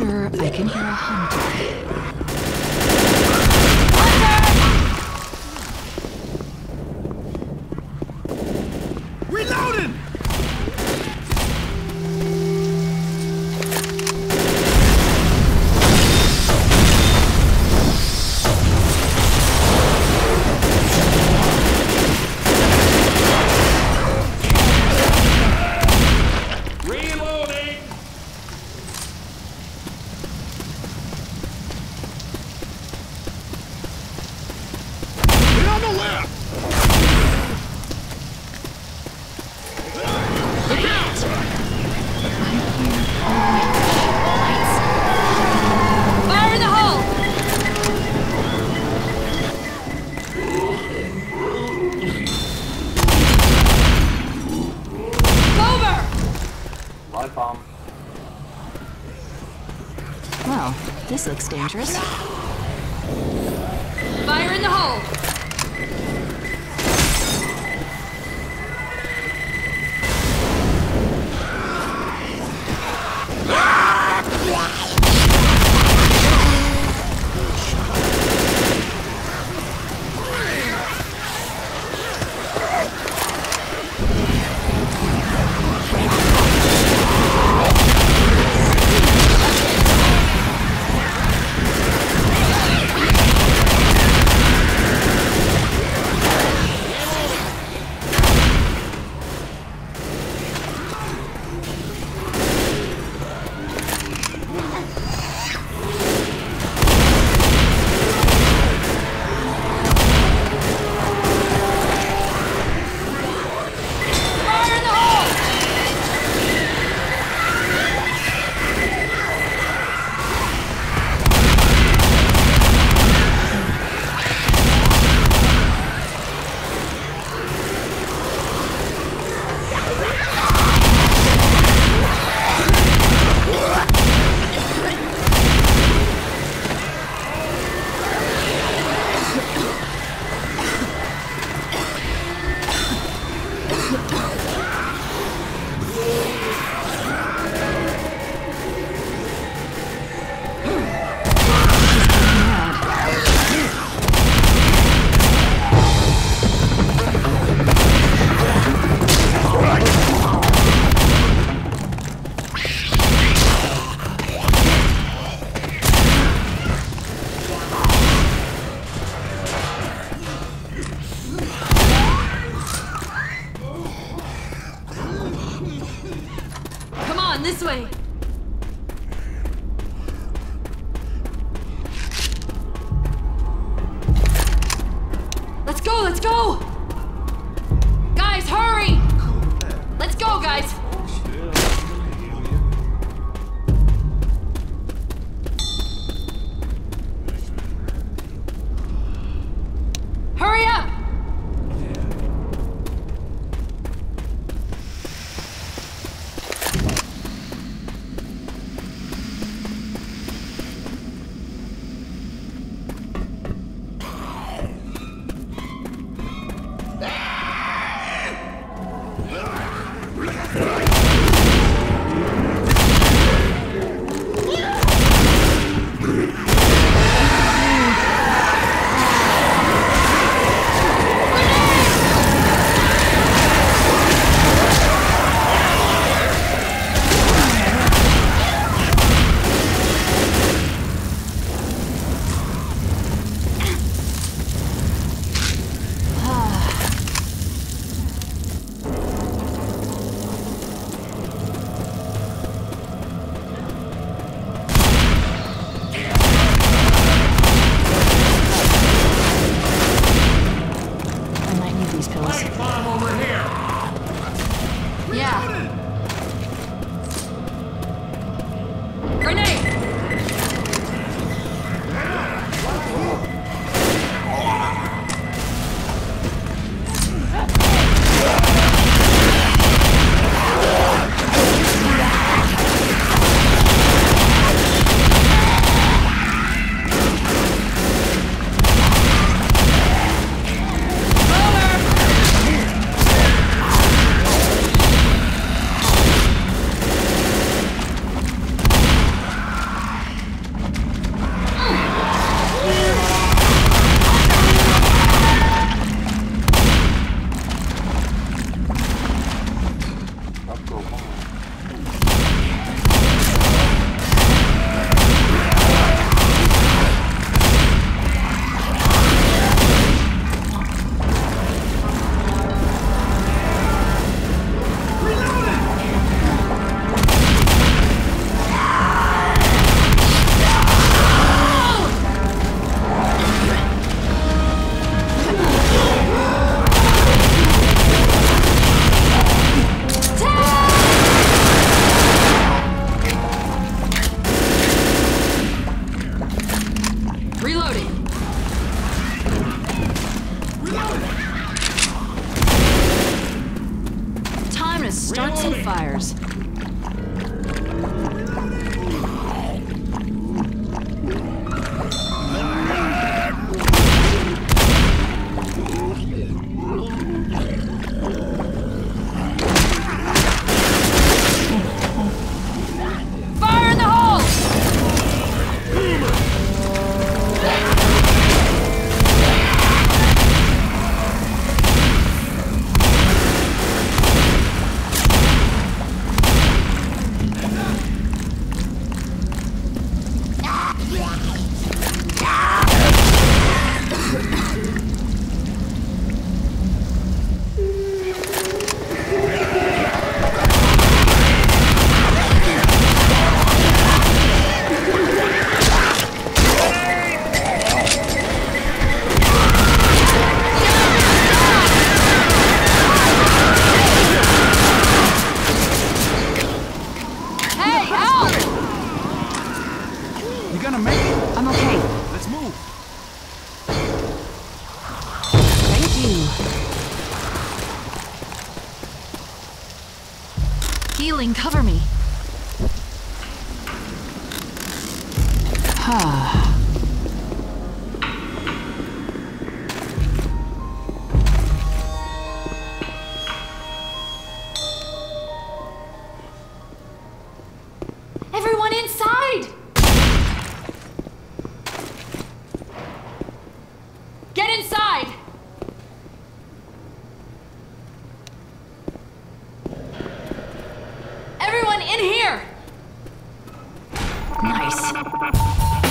sure I can hear a hum. This looks dangerous. Fire in the hole! these pills. Yeah. Healing, cover me. Everyone Nice.